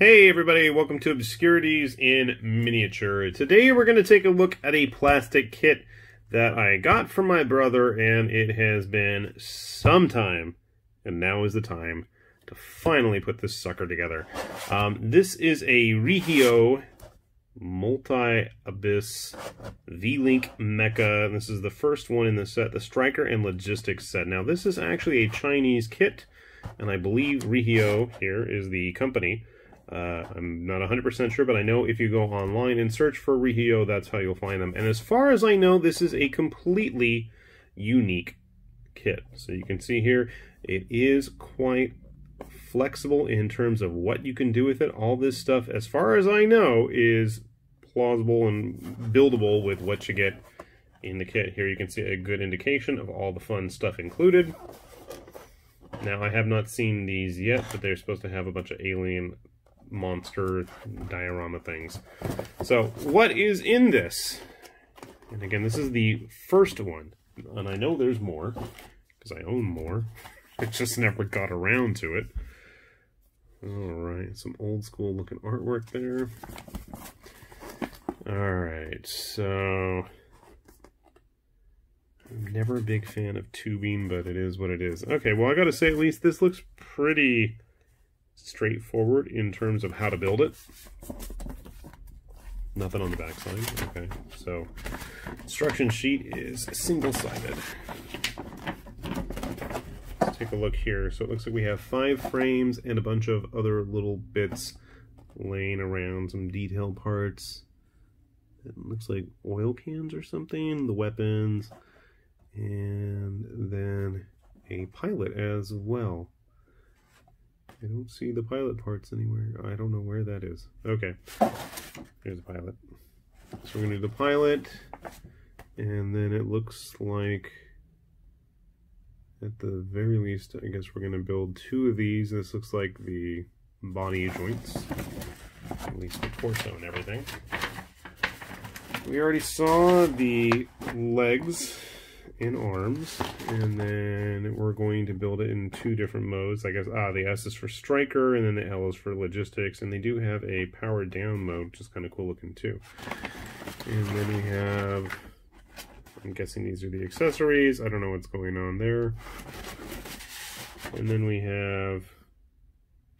Hey everybody, welcome to Obscurities in Miniature. Today we're going to take a look at a plastic kit that I got from my brother and it has been some time, and now is the time to finally put this sucker together. Um, this is a Rihio Multi-Abyss V-Link Mecha. This is the first one in the set, the Striker and Logistics set. Now this is actually a Chinese kit, and I believe Rihio here is the company. Uh, I'm not 100% sure, but I know if you go online and search for Rihio, that's how you'll find them. And as far as I know, this is a completely unique kit. So you can see here, it is quite flexible in terms of what you can do with it. All this stuff, as far as I know, is plausible and buildable with what you get in the kit. Here you can see a good indication of all the fun stuff included. Now, I have not seen these yet, but they're supposed to have a bunch of alien monster diorama things. So, what is in this? And again, this is the first one. And I know there's more, because I own more. I just never got around to it. Alright, some old school looking artwork there. Alright, so... I'm never a big fan of tubing, but it is what it is. Okay, well, I gotta say, at least this looks pretty straightforward in terms of how to build it. Nothing on the backside. Okay, so instruction sheet is single-sided. Let's take a look here. So it looks like we have five frames and a bunch of other little bits laying around, some detail parts. It looks like oil cans or something, the weapons, and then a pilot as well. I don't see the pilot parts anywhere. I don't know where that is. Okay. Here's the pilot. So we're going to do the pilot. And then it looks like, at the very least, I guess we're going to build two of these. This looks like the body joints. At least the torso and everything. We already saw the legs in arms, and then we're going to build it in two different modes. I guess, ah, the S is for striker, and then the L is for logistics, and they do have a power down mode, which is kind of cool looking too. And then we have, I'm guessing these are the accessories. I don't know what's going on there. And then we have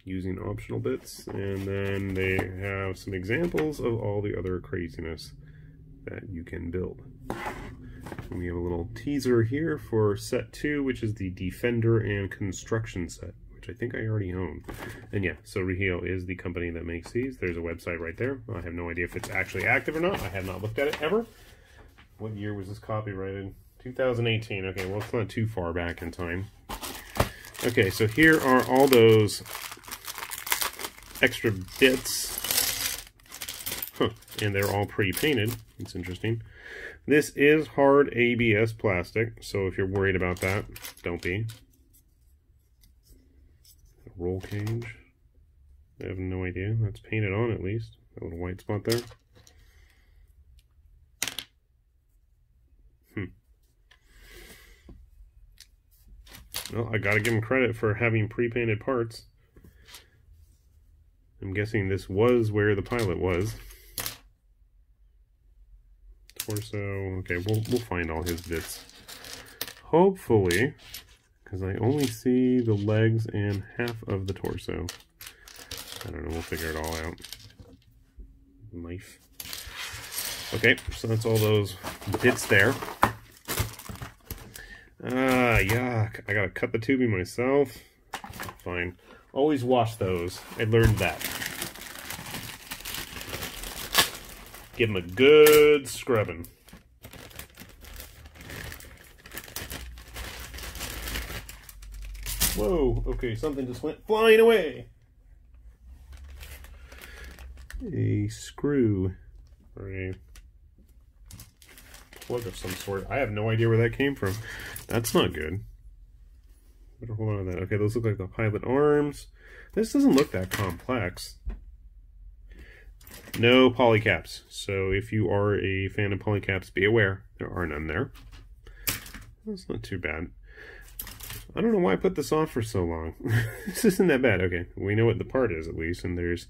using optional bits, and then they have some examples of all the other craziness that you can build. We have a little teaser here for set two, which is the Defender and Construction set, which I think I already own. And yeah, so Rihio is the company that makes these. There's a website right there. I have no idea if it's actually active or not. I have not looked at it ever. What year was this copyrighted? 2018. Okay, well, it's not too far back in time. Okay, so here are all those extra bits. Huh, and they're all pre-painted. It's interesting. This is hard ABS plastic, so if you're worried about that, don't be. Roll cage. I have no idea. That's painted on at least. That little white spot there. Hmm. Well, I gotta give them credit for having pre-painted parts. I'm guessing this was where the pilot was torso. Okay, we'll, we'll find all his bits. Hopefully, because I only see the legs and half of the torso. I don't know, we'll figure it all out. Knife. Okay, so that's all those bits there. Ah, yuck. I gotta cut the tubing myself. Fine. Always wash those. I learned that. Give them a good scrubbing. Whoa, okay, something just went flying away. A screw or a plug of some sort. I have no idea where that came from. That's not good. Better hold on to that. Okay, those look like the pilot arms. This doesn't look that complex. No polycaps. So if you are a fan of polycaps, be aware. There are none there. That's not too bad. I don't know why I put this off for so long. this isn't that bad. Okay, we know what the part is at least, and there's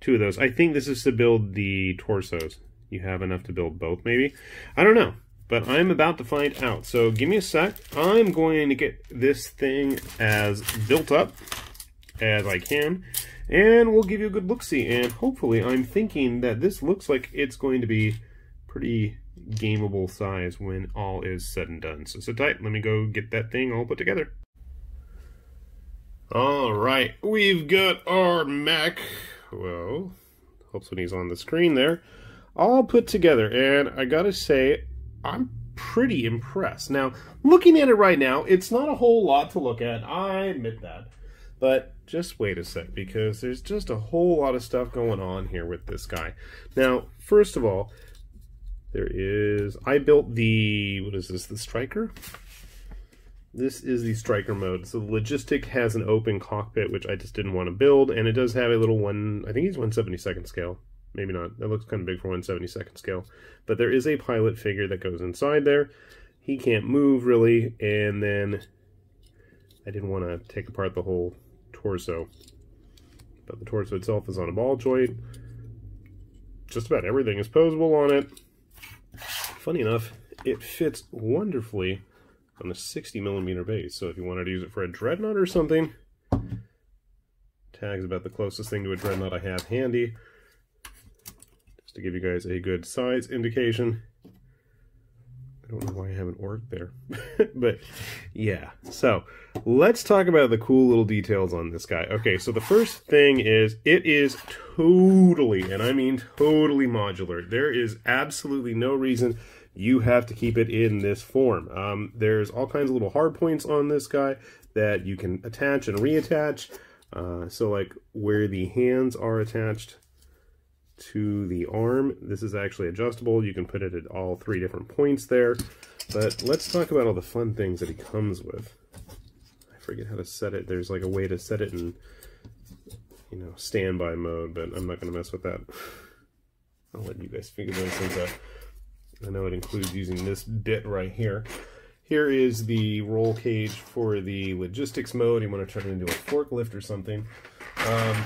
two of those. I think this is to build the torsos. You have enough to build both, maybe? I don't know, but I'm about to find out. So give me a sec. I'm going to get this thing as built up as I can, and we'll give you a good look-see. And hopefully, I'm thinking that this looks like it's going to be pretty gameable size when all is said and done. So sit tight, let me go get that thing all put together. All right, we've got our mech, Well, hopefully he's on the screen there. All put together, and I gotta say, I'm pretty impressed. Now, looking at it right now, it's not a whole lot to look at. I admit that. But just wait a sec, because there's just a whole lot of stuff going on here with this guy. Now, first of all, there is, I built the, what is this, the Striker? This is the Striker mode. So the Logistic has an open cockpit, which I just didn't want to build, and it does have a little one, I think he's 172nd scale. Maybe not. That looks kind of big for 172nd scale. But there is a pilot figure that goes inside there. He can't move, really, and then I didn't want to take apart the whole torso. But the torso itself is on a ball joint. Just about everything is posable on it. Funny enough, it fits wonderfully on a 60 millimeter base. So if you wanted to use it for a dreadnought or something, tag's about the closest thing to a dreadnought I have handy. Just to give you guys a good size indication. I don't know why I haven't worked there. but yeah, so let's talk about the cool little details on this guy. Okay, so the first thing is it is totally, and I mean totally modular. There is absolutely no reason you have to keep it in this form. Um, there's all kinds of little hard points on this guy that you can attach and reattach. Uh, so like where the hands are attached to the arm, this is actually adjustable. You can put it at all three different points there. But let's talk about all the fun things that he comes with. I forget how to set it. There's like a way to set it in, you know, standby mode, but I'm not going to mess with that. I'll let you guys figure those things out. I know it includes using this bit right here. Here is the roll cage for the logistics mode. You want to turn it into a forklift or something. Um,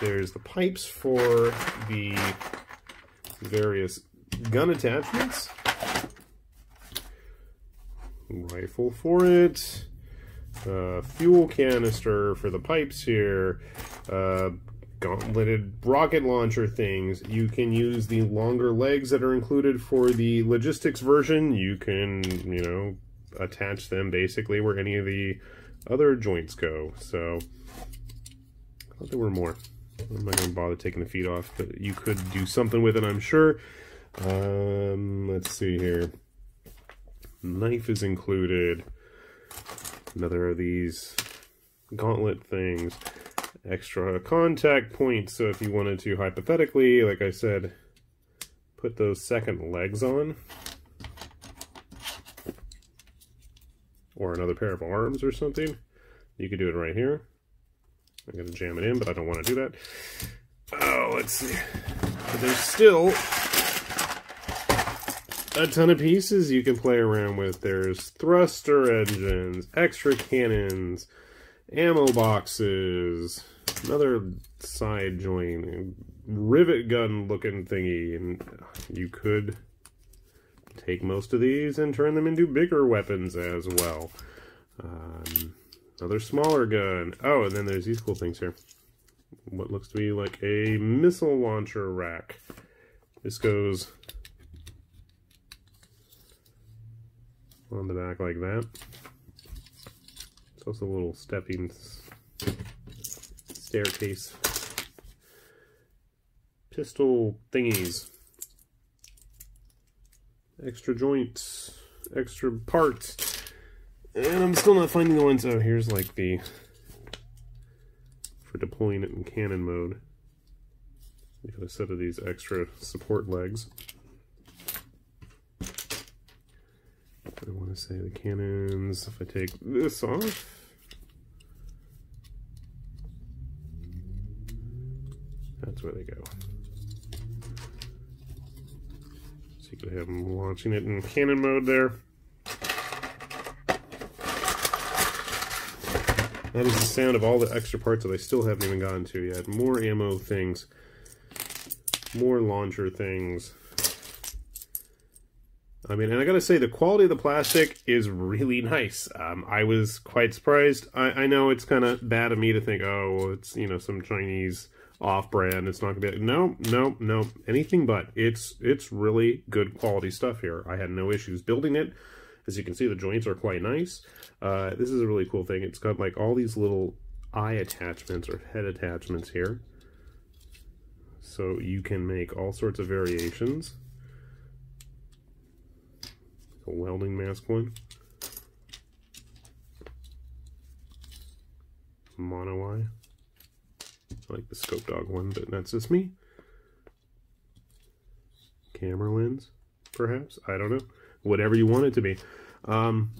there's the pipes for the various gun attachments. Rifle for it. Uh, fuel canister for the pipes here. Uh, gauntleted rocket launcher things. You can use the longer legs that are included for the logistics version. You can, you know, attach them basically where any of the other joints go. So, I thought there were more. I'm not going to bother taking the feet off, but you could do something with it, I'm sure. Um, let's see here. Knife is included. Another of these gauntlet things extra contact points. So if you wanted to, hypothetically, like I said, put those second legs on, or another pair of arms or something, you could do it right here. I'm going to jam it in, but I don't want to do that. Oh, let's see. But there's still a ton of pieces you can play around with. There's thruster engines, extra cannons, ammo boxes, another side joint, rivet gun looking thingy, and you could take most of these and turn them into bigger weapons as well. Um, another smaller gun. Oh, and then there's these cool things here. What looks to be like a missile launcher rack. This goes on the back like that. It's also a little stepping staircase. Pistol thingies. Extra joints. Extra parts. And I'm still not finding the ones. Oh, here's like the... For deploying it in cannon mode. You got a set of these extra support legs. I want to say the cannons, if I take this off, That's where they go. So you could have them launching it in cannon mode there. That is the sound of all the extra parts that I still haven't even gotten to yet. More ammo things. More launcher things. I mean, and I gotta say, the quality of the plastic is really nice. Um, I was quite surprised. I, I know it's kind of bad of me to think, oh, well, it's, you know, some Chinese off-brand. It's not gonna be, no, no, no, anything but. It's, it's really good quality stuff here. I had no issues building it. As you can see, the joints are quite nice. Uh, this is a really cool thing. It's got like all these little eye attachments or head attachments here. So you can make all sorts of variations a welding mask one. Mono eye. I like the Scopedog one, but that's just me. Camera lens, perhaps. I don't know. Whatever you want it to be. Um,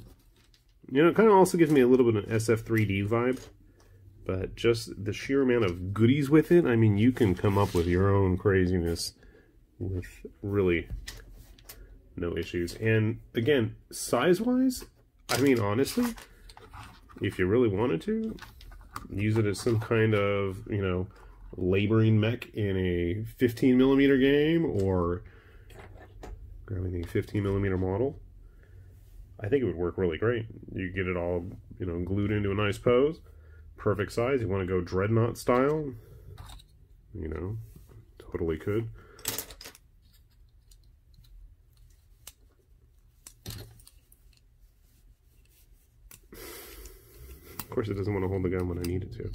you know, it kind of also gives me a little bit of an SF3D vibe. But just the sheer amount of goodies with it, I mean, you can come up with your own craziness with really no issues. And again, size-wise, I mean, honestly, if you really wanted to, use it as some kind of, you know, laboring mech in a 15 millimeter game or grabbing a 15 millimeter model. I think it would work really great. You get it all, you know, glued into a nice pose. Perfect size. You want to go dreadnought style, you know, totally could. Of course, it doesn't want to hold the gun when I need it to.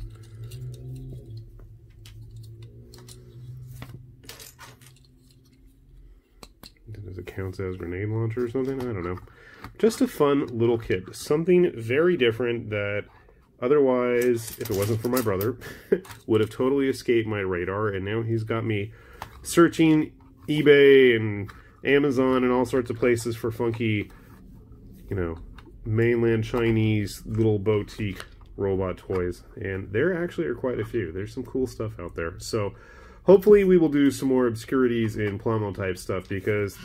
Does it count as grenade launcher or something? I don't know. Just a fun little kit. Something very different that otherwise, if it wasn't for my brother, would have totally escaped my radar. And now he's got me searching eBay and Amazon and all sorts of places for funky, you know, mainland Chinese little boutique robot toys. And there actually are quite a few. There's some cool stuff out there. So hopefully we will do some more obscurities in Plamo type stuff because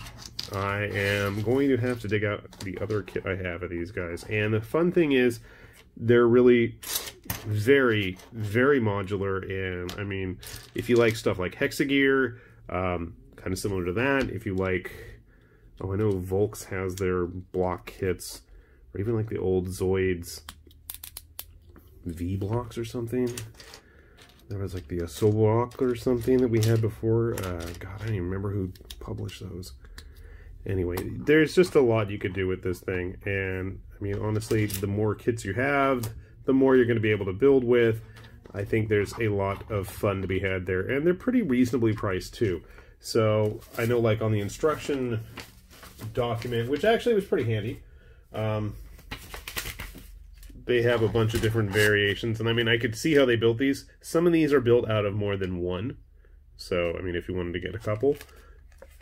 I am going to have to dig out the other kit I have of these guys. And the fun thing is they're really very, very modular. And I mean, if you like stuff like Hexagear, um, kind of similar to that. If you like, oh, I know Volks has their block kits or even like the old Zoids V blocks or something. There was like the Asoblock or something that we had before. Uh, God, I don't even remember who published those. Anyway, there's just a lot you could do with this thing. And, I mean, honestly, the more kits you have, the more you're going to be able to build with. I think there's a lot of fun to be had there. And they're pretty reasonably priced, too. So, I know, like, on the instruction document, which actually was pretty handy, um, they have a bunch of different variations. And I mean, I could see how they built these. Some of these are built out of more than one. So, I mean, if you wanted to get a couple,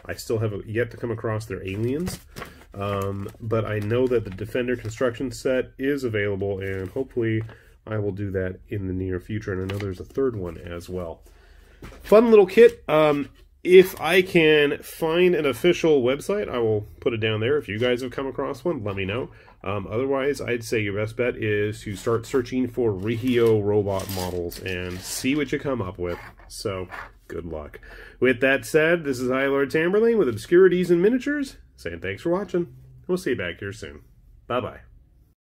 I still have yet to come across their aliens. Um, but I know that the Defender construction set is available, and hopefully I will do that in the near future. And I know there's a third one as well. Fun little kit. Um, if I can find an official website, I will put it down there. If you guys have come across one, let me know. Um, otherwise, I'd say your best bet is to start searching for Rihio robot models and see what you come up with. So, good luck. With that said, this is High Lord Tamberlane with Obscurities and Miniatures, saying thanks for watching. We'll see you back here soon. Bye-bye.